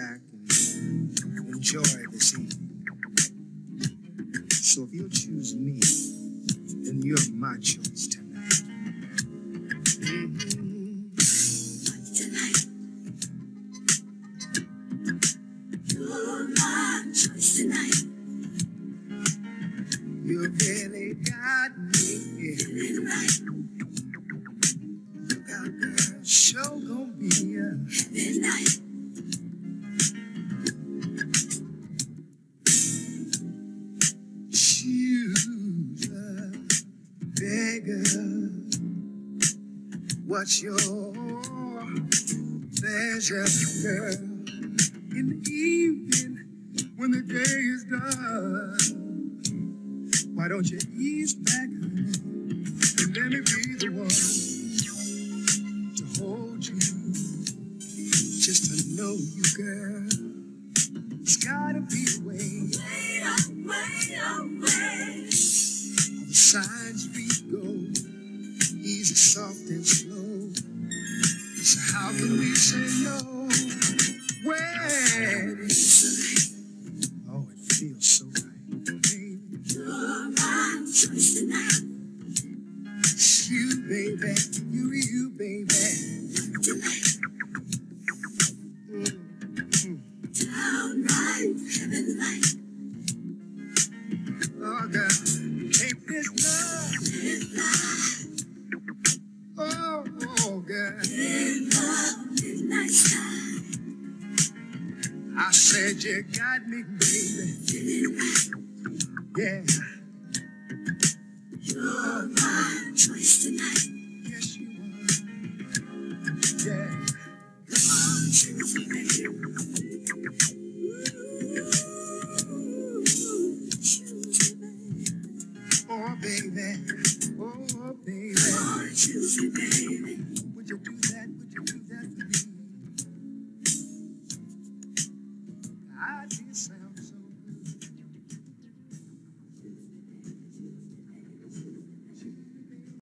back and enjoy this evening. So if you'll choose me, then you're my choice tonight. Mhm. Tonight, you're my choice tonight. You really got me. Right, What's your pleasure, girl? In the evening, when the day is done, why don't you ease back, and let me be the one to hold you, just to know you, girl. It's gotta be a way. Wait, oh, wait. All the signs we go, easy, soft, and slow. So how can we say no? When oh, it feels so right, baby. You're my choice tonight. You, baby, you, you, baby. Downright heaven light. Oh, girl, take this love. Oh, I said you got me, baby. Yeah. You're my choice tonight. Yes, you are. Yeah. Choose me, baby. Ooh, choose me, baby. Oh, baby. Oh, baby. Lord, choose me, baby.